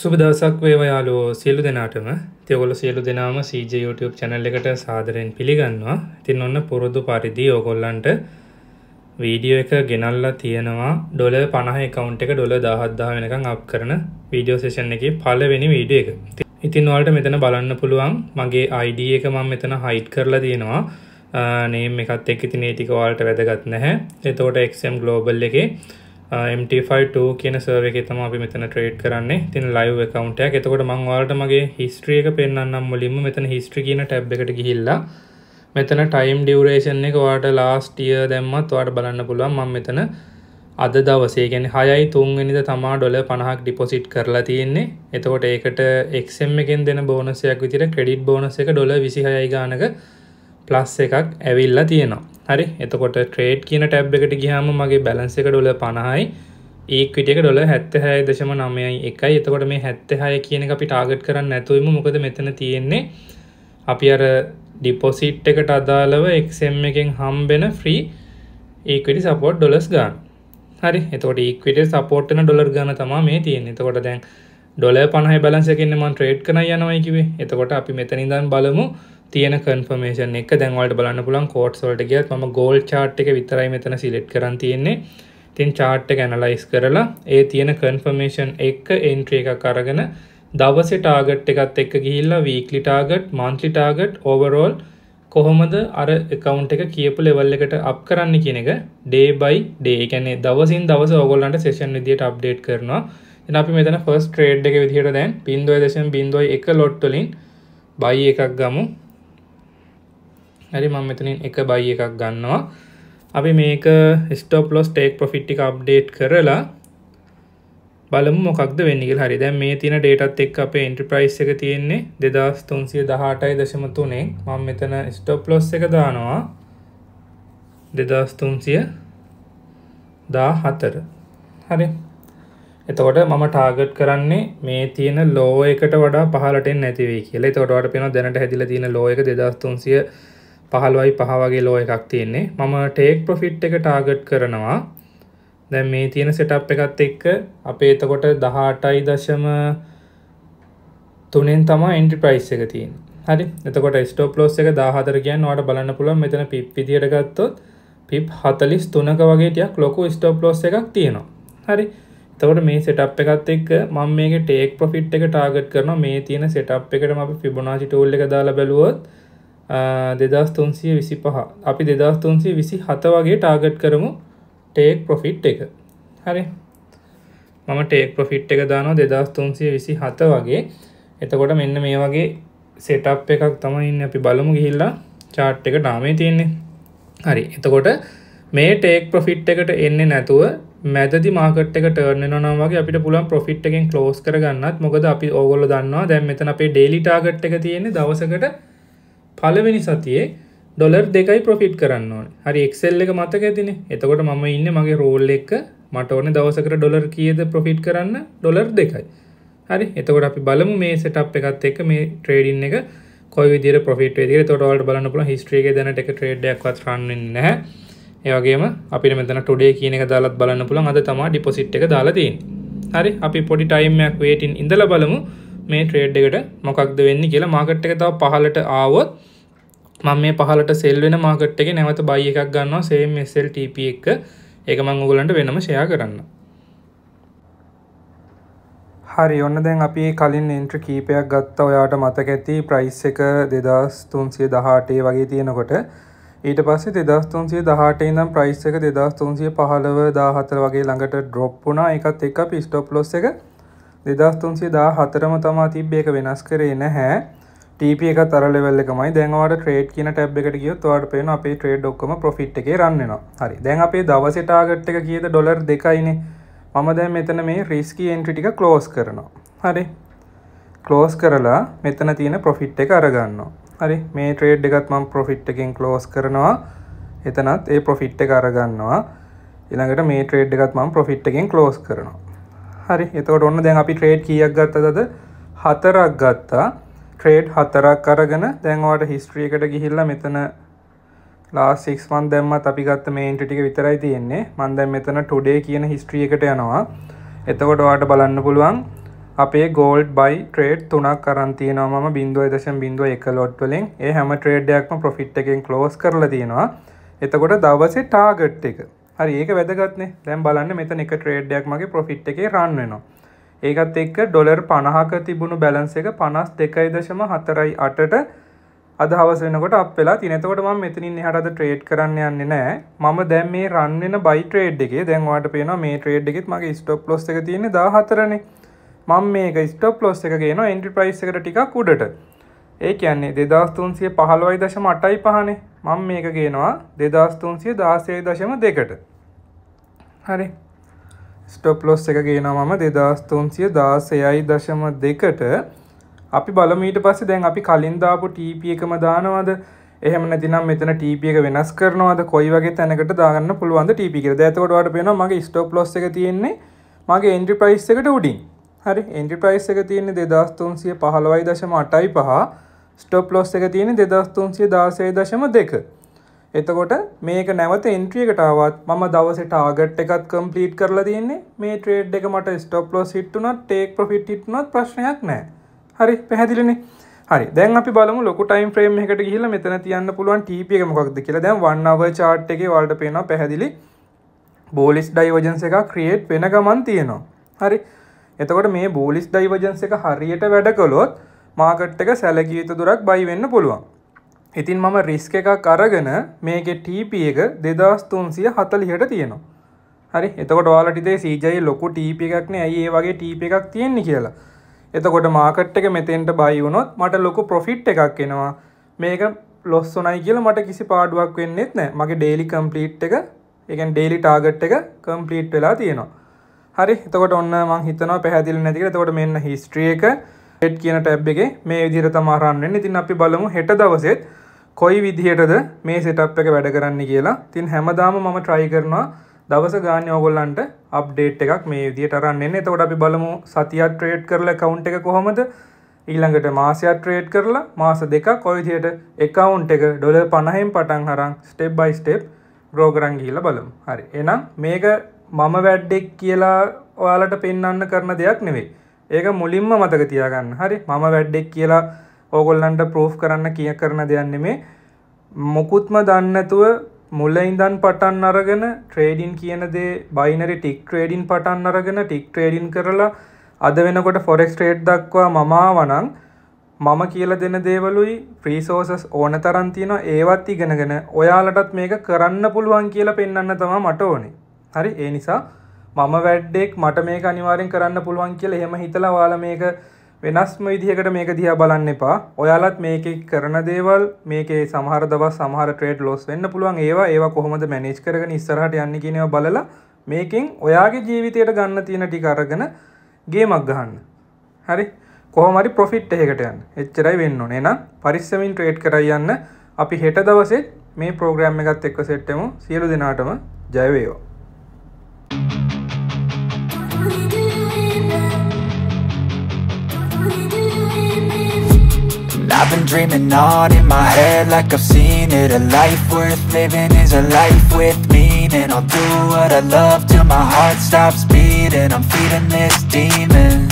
සුබ දවසක් වේවා යාලුවෝ සියලු දෙනාටම. තියගොල සියලු දෙනාම CJ YouTube චැනල් එකට සාදරයෙන් පිළිගන්නවා. ඉතින් ඔන්න පුරුදු පරිදි ඕගොල්ලන්ට වීඩියෝ එක ගෙනල්ලා තියෙනවා. ඩොල පණහ එකකවුන්් එක ඩොල දහත්දා වෙනකං අප් කරන වීඩියෝ සේෂන් එක පලවෙනි වීඩිය එක. ඉතින් වලට මෙතන බලන්න පුළුවන්. මගේ අයිඩ එක මම මෙතන හයිට් කරලා තියෙනවා. නේම් එකත් එක් ඉති නේතික වාල්ට වැදගත් නැහැ. එතෝට එක්ම් ගලෝබල් එකේ MT52 කියන සර්ව එක තම අපි මෙතන ට්‍රේඩ් කරන්නේ. තින් ලයිව් එකකවන්ටයක් එතකොට මංවාලට මගේ හිස්ට්‍රිය එක පෙන්න්නම් මුලින්ම. මෙතන හිස්ට්‍රි කියන ටැබ් එකට ගිහිල්ලා මෙතන ටයිම් ඩියවරේෂන් එක වාට ලාස්ටිය දැම්මත් වාට බලන්න පුළුවන්. මං මෙතන අද දවසේ ගැන හයයි තුන්ගනිද තමා ඩොල පණහක් ඩිපොසිට් කරලා තියෙන්නේ. එතකොට ඒකට එක්ම් එකෙන් දෙන බෝනසයක් විතිර ක්‍රඩිට් බෝනස එක ඩොල විසිහයයි ගානක ප්ලස් එකක් ඇවිල්ලා තියෙනවා. හරි එතකොට ට්‍රේඩ් කියන ටැබ් එකට ගිහාම මගේ බැලන්ස එක ඩොල පණහයි. ඒක්විට එක ඩොල හැත්ත හය දශම නමයයි එකයි. එතකොට මේ හැත්ත හය කියන අපි ටාගට් කරන්න ඇතුවම මොකද මෙතන තියෙන්නේ? අපි අර ඩිපොසිට් එකට අදාළව එක්ම් එකෙන් හම්බෙන ෆ්‍රී ඒකට සපෝට් ඩොලස් ගාන් හරි එතකොට ඒක්විට සපෝට්න ඩොලර් ගන තමා මේ තියෙන එතකොට දැන් ඩොල පණහයි බලන්සකන්න මන් ට්‍රේඩ් කන යනවයිකිවේ එතකොට අපි මෙතනිදන් බලමු. තියෙන කන්ෆර්මේෂන් එක දැන්වලට බලන්න පුලන් කෝට් සොල්ට ගියත් ම ගෝල් චාට් එක විතරයි මෙතන සිලෙට් කරන් තියෙන්නේ. තින් චාට් එක ඇනලයිස් කරලා ඒ තියෙන කන්ෆර්මේෂන් එක එන්ට්‍රිය එක කරගෙන දවස ටාගට් එකත් එක්ක ගිහිල්ලා weekly target monthly target overall කොහොමද අර එකකවුන්් එක කියපු ලෙවල් එකට අප් කරන්න කියන එක ඩේ බයි ඩේ කැනෙ දවසින් දවස ඔගොල්ලන්ට සේෂන් විදියට අප්ඩේට් කරනවා. එන අපි මෙතන ෆස් ට්‍රේඩ් එක විදිහට දැන් පින්දුව දශම් බින්දුවයි එක ලොට්ටලින් බයි එකක් ගමු. හරි මම මෙතනින් එක බයි එකක් ගන්නවා. අපි මේක ස්ටෝප් ලොස් ටේක් පොෆිට්ටික අප්ඩේට් කරලා බලමු මොකක්ද වෙන්නගල් හරි. දැන් මේ තින ඩේටත් එක් අපේ ඉන්ට්‍රප්‍රයිස් එක තියෙන්නේ දෙදස් තුන්සිය දහටයි දශම තුනේ මම මෙතන ස්ටොප් ලොස් එක දානවා. දෙදස් තුන්සිය දා හතර හරි. එතකොට මම ටාගට් කරන්නේ මේ තියෙන ලෝ එකට වඩා පහලට නැතිවේ කියල. තොටට පෙන දැනට හැදිල තියෙන ලෝ එක දෙදස්තුන්සිය පහළුවයි පහ වගේ ලෝ එකක් තියෙන්නේ. මම ටේක් ප්‍රොෆිට් එක ටාගට් කරනවා. දැන් මේ තියෙන සෙටප් එකත් එක්ක අපේ එතකොට දහටයි දශම තුනෙන් තමා එන්ටි ප්‍රයිස් එක තියෙන් හරි? එතකොට ස්ටෝප් ලෝස් එක දාහතර කියන්න වට බලන්න පුළුවන් මෙතන පිප් විදියට ගත්තොත් පිප් හතලිස් තුනක වගේටයක් ලොකු ස්ටෝප් ලෝස් එකක් තියෙනවා. හරි? තවට මේ සෙටප් එකත් එක් මම මේ ටේක් ප්‍රොෆිට් එක ටාගට් කරන මේ තියෙන සෙටප් එකට අපි ෆිබුනාචි ටෝල් එක දාලා බැලුවොත් දෙදස් තුන්සිය විසි පහ අපි දෙදස් තුන්සිය විසි හත වගේ ටාගට් කරමු ටේක් ප්‍රොෆිට් එක. හරි. මම ටේක් ප්‍රොෆිට් එක දානවා දෙදස් තුන්සිය විසි හත වගේ. එතකොට මෙන්න මේ වගේ සෙටප් එකක් තමයින්න අපි බලමු ගිහිල්ලා චාට් එක නාමේ තියෙන්නේ. හරි. එතකොට මේ ටේක් ප්‍රොෆිට් එකට එන්නේ නැතුව මැදදි මාකට එක ටර්න නවාගේ අපිට පුලන් ප්‍රොෆිට් එකෙන් කලෝස් කරගන්නත්. මොකද අපි ඕගොල දන්නවා දැම් මෙතන අපේ ඩේලි ටාගට් එක තියෙන්නේ දවසකට පලවෙනි සතියේ ඩොලර් දෙකයි ප්‍රොෆිට් කරන්න ඕන. හරි එක්සෙල් එක මතක ඇතින. එතකොට මම ඉන්න මගේ රෝල් එක. මට ඕන දවසකට ඩොලර් කියද ප්‍රොෆිට් කරන්න? ඩොලර් දෙකයි. හරි? එතකොට අපි බලමු මේ සටප් එකත් එක මේ ට්‍රේඩින් එක කොයි විදිර ප්‍රොෆිට ේ තොටවලට බලන්න පුල හිස්ට්‍රේක දැනට එක ට්‍රේඩ්ඩක්වත් රන්න ඒවගේම අපි මෙතන ටොඩේ කියන එක දාලත් බලන්න පුළන් අද තමා ඩිපොසිට් එක දාලතින් හරි? අපි පොඩි ටයිම්මයක් වේටින් ඉඳල බලමු. මේ ට්‍රේඩ් එකට මොකක්ද වෙන්න කියලා මාකට් එක තව පහලට ආවොත් මම මේ පහලට සෙල් වෙන මාකට් එක නැවත බයි එකක් ගන්නවා සේම් SLTP එක. ඒක මම ඔයගලන්ට වෙනම ෂෙයා කරන්න. හරි ඔන්න දැන් අපි කලින් එන්ට්‍රි කීපයක් ගත්තා. ඔයාට මතක ඇති ප්‍රයිස් එක 2318 වගේ තියෙනකොට. ඊට පස්සේ 2318 ඉඳන් ප්‍රයිස් එක 2315 14 වගේ ළඟට ඩ්‍රොප් වුණා. ඒකත් එක්ක අපි ස්ටොප් ලොස් එක 0.5 දෙදස්තුන්සේ දා හතරම තමා තිබ්බ එක වෙනස් කරේ නැහැ TP එක තර level එකමයි. දැන් ඔයාලට trade කියන tab එකට ගියොත් ඔයාලට පේනවා අපේ trade ඔක්කොම profit එකේ run වෙනවා. හරි. දැන් අපේ දවසේ target එක කීයද ඩොලර් 2යිනේ. මම දැන් මෙතන මේ රිස්කි එන්ට්‍රි ටික ක්ලෝස් කරනවා. හරි. ක්ලෝස් කරලා මෙතන තියෙන ප්‍රොෆිට් එක අරගන්නවා. හරි. මේ ට්‍රේඩ් එකත් මම ප්‍රොෆිට් එකෙන් ක්ලෝස් කරනවා. එතනත් ඒ ප්‍රොෆිට් එක අරගන්නවා. ඊළඟට මේ ට්‍රේඩ් එකත් මම ප්‍රොෆිට් එකෙන් ක්ලෝස් කරනවා. හරි. එතකොට ඔන්න දැන් අපි ට්‍රේඩ් කියක් ගත්තදද හතරක් ගත්තා. ට්‍රේඩ් හතරක් අරගෙන දැන්වාට හිස්ට්‍රියකට ගිහිල්ල මෙතන ලාසික්මන් දැම්මත් අපි ගත්ත මේන්ට ටික විතරයි තියෙන්නේ. මන්දැම් මෙතන ටොඩේ කියන හිස්ට්‍රිය එකට යනවා. එතකොට වාට බලන්න පුළුවන් අපේ ගෝල්ඩ් බයි ට්‍රේඩ් තුනක් කරන්තියනවා ම බින්දුව දශම් බින්දුව එක ලොට් වලින්. ඒ හැම ට්‍රේඩ්ඩයක්ම ප්‍රොෆිට් එකෙන් කලෝස් කරලා තියෙනවා. එතකොට දවසේ ටාගට් එක. හරි ඒක වැදගත්නේ. දැම් බලන්න මෙත එක ට්‍රේඩ්ඩයක් මගේ ප්‍රොෆිට් එක රන් වෙනවා. ඒකත් එක්ක ඩොලර් පණහක තිබුණු බැලන්ස එක පනස් දෙකයි දශම හතරයි අටට අද හවස වෙනකොට අප වෙලා තිනතකොට ම මෙතනින් හටද ට්‍රේඩ් කරන්න යන්නේ නෑ මම දැම් මේ රන්වෙන බයි ට්‍රේඩ් එකේ දැන්වාට පේන මේ ට්‍රේඩ් එකෙත් මගේ ස්ටොප් ලොස් එක තියෙන දා හතරනේ මං මේක ස්ටොප් ලොස් එක ගෙන එන්ටි ප්‍රයිස් එකට ටිකක් උඩට. ඒ කියන්නේ දෙදස් තුන්සිය මම මේක ගේනවා දෙදස්තුන්සිය දාසය දශම දෙකට. හරි. ස්ටොප්ලොස් එක ගේනවා මම දෙදස්තුන්සිය දාසයයි දශම දෙකට. අපි බලමීට පස්සේ දැන් අපි කලින් දාපු TP එකම දානවද? එහෙම නැතිනම් මෙතන TP එක වෙනස් කරනවද? කොයි වගේ තැනකට දාගන්න පුළුවන්ද TP කියලා. දැන් එතකොට ඔයාලට පේනවා මගේ ස්ටොප් ලොස් එක තියෙන්නේ මගේ එන්ට්‍රි ප්‍රයිස් එකට උඩින්. හරි. එන්ට්‍රි ප්‍රයිස් එක තියෙන්නේ 2315.85 ස්ටොප් ලොස් එක තියෙන දෙදස් තුන්සිය දාසය දශම දෙක. එතකොට මේක නැවත එන්ට්‍රියකටාවත් මම දවස ටාගට් එකත් කම්පලීට් කරලා තියන්නේ. මේ ට්‍රේඩ් එක මට ස්ටොප් ලොස් හිට්ටුනත් ටේක් ප්‍රොෆිට් හිට්නොත් ප්‍රශ්නයක් නෑ හරි පැහැදිලිනේ? හරි. දැන් අපි බලමු ලොකු ටයිම් ෆ්‍රේම් එකට ගිහිල්ලා මෙතන තියන්න පුළුවන් TP එක මොකක්ද කියලා. දැන් 1 hour chart එකේ වලට පේනවා පැහැදිලි. බෝලිස් ඩයිවර්ජන්ස් එකක් ක්‍රියේට් වෙන ගමන් තියෙනවා. හරි. එතකොට මේ බෝලිස් ඩයිවජන්ස එක හරියට වැඩ කළොත් මාකට් එක සැලකිය යුතු දුරක් බයි වෙන්න පුළුවන්. ඉතින් මම රිස්ක එකක් අරගෙන මේක TP එක දෙදස් තුන්සිය හතලිහට තියෙනවා. හරි එතකොට වාලටිදේ සීජයි ලොකු TP එකක්නේ ඇයි ඒ වගේ TP එකක් තියෙන්නේ කියලා. එතකොට මාකට් එක මෙතෙන්ට බයි වුණොත් මට ලොකු ප්‍රොෆිට් එකක් එනවා. මේක ලොස් වුණයි කියලා මට කිසි පාඩුවක් වෙන්නෙත් නෑ. මගේ ඩේලි කම්ප්ලීට් එක, ඒ කියන්නේ ඩේලි ටාගට් එක කම්ප්ලීට් වෙලා තියෙනවා. හරි එතකොට ඔන්න මං හිතනවා පැහැදිලි නැති කියලා. එතකොට මෙන්න හිස්ට්‍රි එක හෙඩ් කියන ටැබ් එකේ මේ විදිහට තමයි රන් වෙන්නේ. ඉතින් අපි බලමු හෙට දවසෙත් කොයි විදිහටද මේ සෙටප් එක වැඩ කරන්නේ කියලා. ඉතින් හැමදාම මම try කරනවා දවස ගානේ ඕගොල්ලන්ට අප්ඩේට් එකක් මේ විදිහට අරන් එන්න. එතකොට අපි බලමු සතියක් ට්‍රේඩ් කරලා account එක කොහොමද ඊළඟට මාසයක් ට්‍රේඩ් කරලා මාස දෙකක් ඔය විදිහට account එක ඩොලර් 50න් පටන් අරන් step by step grow කරන් ගිහිල්ලා බලමු. හරි. එහෙනම් මේක මම වැඩ්ඩෙක් කියලා ඔයාලට පෙන්වන්න කරන දෙයක් නෙවෙයි. ඒක මුලින්ම මතක තියාගන්න. හරි? මම වැඩ්ඩෙක් කියලා ඕගොල්ලන්ට ප්‍රූෆ් කරන්න කිය කරන දෙයක් නෙමෙයි. මොකුත්ම දන්නේ නැතුව මුල ඉඳන් පටන් අරගෙන ට්‍රේඩින් කියන දේ බයිනරි ටික් ට්‍රේඩින් පටන් අරගෙන ටික් ට්‍රේඩින් කරලා අද වෙනකොට ෆොරෙක්ස් ට්‍රේඩ් දක්වා මම ආවනම් මම කියලා දෙන දේවලුයි ෆ්‍රීසෝසස් ඕන තරම් තියෙනවා ඒවත් ඉගෙනගෙන ඔයාලටත් මේක කරන්න පුළුවන් කියලා පෙන්වන්න තමයි මට ඕනේ. හරි ඒ නිසා මම වැඩ්ඩෙක් මට මේක අනිවාරෙන් කරන්න පුළුවන් කියලා එහෙම හිතලා වාල මේක වෙනස්ම විදිහකට මේක දිහා බලන්න එපා. ඔයාලත් මේක කරන දේවල් මේකේ සමහර දවස් සමහර ට්‍රේඩ් ලොස් වෙන්න පුළුවන්. ඒවා ඒවා කොහොමද මැනේජ් කරගෙන ඉස්සරහට යන්නේ කියන ඒවා බලලා මේකෙන් ඔයාගේ ජීවිතයට ගන්න තියෙන ටික අරගෙන ගේමක් ගහන්න. හරි? කොහොම හරි ප්‍රොෆිට් එකකට යන්න. එච්චරයි වෙන්න ඕනේ. එහෙනම් පරිස්සමින් ට්‍රේඩ් කරයි යන්න. අපි හෙට දවසේ මේ ප්‍රෝග්‍රෑම් එකත් එක්ක සෙට් වෙමු. සියලු දෙනාටම ජය වේවා. I've been dreaming on in my head like I've seen it. A life worth living is a life with meaning. I'll do what I love till my heart stops beating. I'm feeding this demon